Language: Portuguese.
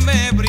me brinda